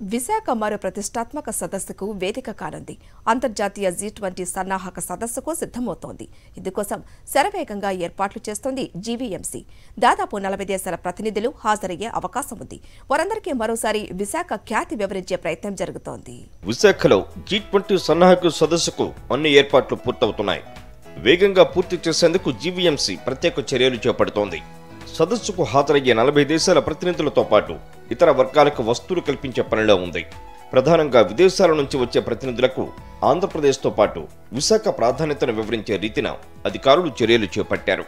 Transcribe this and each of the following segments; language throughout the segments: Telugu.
విశాఖ మరో ప్రతిష్టాత్మక సదస్సుకు వేదిక కానుంది. అంతర్జాతీయ జీ ట్వంటీ సన్నాహక సదస్సుకు సిద్దమవుతోంది ఇందుకోసం శరవేగంగా ఏర్పాట్లు చేస్తోంది జీవీఎంసీ దాదాపు నలభై దేశాల ప్రతినిధులు హాజరయ్యే అవకాశం ఉంది. వారందరికీ మరోసారి విశాఖ ఖ్యాతి వివరించే ప్రయత్నం జరుగుతోంది. విశాఖలో జీ ట్వంటీ సన్నాహక సదస్సుకు అన్ని ఏర్పాట్లు పూర్తవుతున్నాయి. వేగంగా పూర్తి చేసేందుకు జీవీఎంసీ ప్రత్యేక చర్యలు చేపడుతోంది. సదస్సుకు హాజరయ్యే నలభై దేశాల ప్రతినిధులతో పాటు ఇతర వర్గాలకు వస్తువులు కల్పించే పనిలో ఉంది. ప్రధానంగా విదేశాల నుంచి వచ్చే ప్రతినిధులకు ఆంధ్రప్రదేశ్తో పాటు విశాఖ ప్రాధాన్యతను వివరించే రీతిన అధికారులు చర్యలు చేపట్టారు.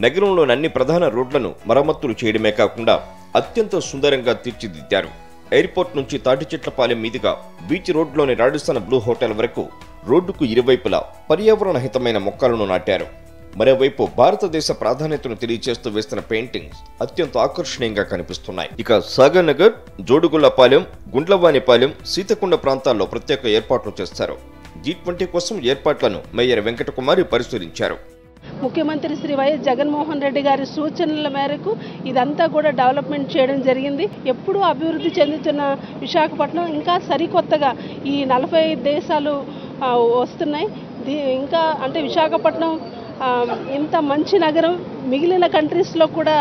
నగరంలోని అన్ని ప్రధాన రోడ్లను మరమ్మతులు చేయడమే కాకుండా అత్యంత సుందరంగా తీర్చిదిద్దారు. ఎయిర్పోర్ట్ నుంచి తాటి చెట్లపాలెం మీదుగా బీచ్ రోడ్లోని రాజస్థాన్ బ్లూ హోటల్ వరకు రోడ్డుకు ఇరువైపులా పర్యావరణ హితమైన మొక్కలను నాటారు. మరోవైపు భారతదేశ ప్రాధాన్యతను తెలియజేస్తూ వేస్తున్న పెయింటింగ్స్ అత్యంత ఆకర్షణీయంగా కనిపిస్తున్నాయి. ఇక సాగర్నగర్ జోడుగుళ్ళపాలెం గుండ్లవానిపాలెం సీతకుండ ప్రాంతాల్లో ప్రత్యేక ఏర్పాట్లు చేస్తారు. జీ ట్వంటీ కోసం ఏర్పాట్లను మేయర్ వెంకటకుమారి పరిశీలించారు. ముఖ్యమంత్రి శ్రీ వైఎస్ జగన్మోహన్ రెడ్డి గారి సూచనల మేరకు ఇదంతా కూడా డెవలప్మెంట్ చేయడం జరిగింది. ఎప్పుడూ అభివృద్ధి చెందుతున్న విశాఖపట్నం ఇంకా సరికొత్తగా ఈ నలభై దేశాలు వస్తున్నాయి. దీ- ఇంకా అంటే విశాఖపట్నం ఇంత మంచి నగరం మిగిలిన కంట్రీస్లో కూడా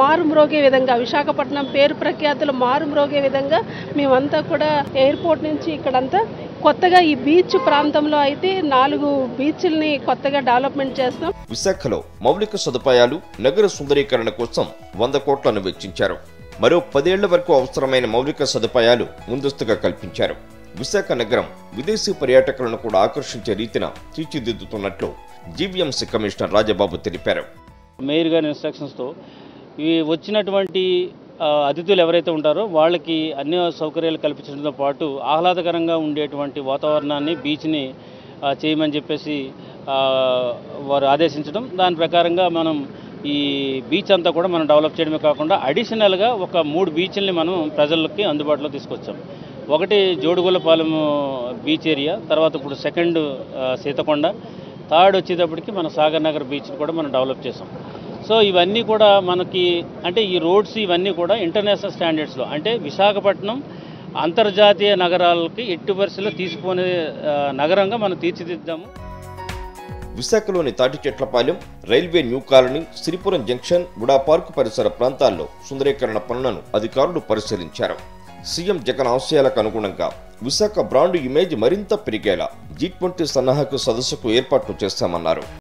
మారుమ్రోగే విధంగా విశాఖపట్నం పేరు ప్రఖ్యాతులు మారుమ్రోగే విధంగా మేమంతా కూడా ఎయిర్పోర్ట్ నుంచి ఇక్కడంతా కొత్తగా ఈ బీచ్ ప్రాంతంలో అయితే నాలుగు బీచ్ల్ని కొత్తగా డెవలప్మెంట్ చేస్తాం. విశాఖలో మౌలిక సదుపాయాలు నగర సుందరీకరణ కోసం వంద కోట్లను వెచ్చించారు. మరో పదేళ్ళ వరకు అవసరమైన మౌలిక సదుపాయాలు ముందస్తుగా కల్పించారు. విశాఖ నగరం విదేశీ పర్యాటకులను కూడా ఆకర్షించే రీతిన తీర్చిదిద్దుతున్నట్లు జీవీఎంసీ కమిషనర్ రాజబాబు తెలిపారు. మేయర్ గారి ఇన్స్ట్రక్షన్స్తో ఈ వచ్చినటువంటి అతిథులు ఎవరైతే ఉంటారో వాళ్ళకి అన్ని సౌకర్యాలు కల్పించడంతో పాటు ఆహ్లాదకరంగా ఉండేటువంటి వాతావరణాన్ని బీచ్ని చేయమని చెప్పేసి వారు ఆదేశించడం దాని ప్రకారంగా మనం ఈ బీచ్ అంతా కూడా మనం డెవలప్ చేయడమే కాకుండా అడిషనల్గా ఒక మూడు బీచ్ల్ని మనం ప్రజలకి అందుబాటులో తీసుకొచ్చాం. ఒకటి జోడుగులపాలెం బీచ్ ఏరియా తర్వాత ఇప్పుడు సెకండ్ సీతకొండ థర్డ్ వచ్చేటప్పటికి మన సాగర్ నగర్ బీచ్ని కూడా మనం డెవలప్ చేసాం. సో ఇవన్నీ కూడా మనకి అంటే ఈ రోడ్స్ ఇవన్నీ కూడా ఇంటర్నేషనల్ స్టాండర్డ్స్లో అంటే విశాఖపట్నం అంతర్జాతీయ నగరాలకి ఎట్టి పరిస్థితుల్లో తీసుకునే నగరంగా మనం తీర్చిదిద్దాము. విశాఖలోని Tatichetlapalem railway new colony Sripuram junction గుడా పార్కు పరిసర ప్రాంతాల్లో సుందరీకరణ పనులను అధికారులు పరిశీలించారు. సీఎం జగన్ ఆశయాలకు అనుగుణంగా విశాఖ బ్రాండ్ ఇమేజ్ మరింత పెరిగేలా జీ ట్వంటీ సన్నాహక సదస్సుకు ఏర్పాట్లు చేస్తామన్నారు.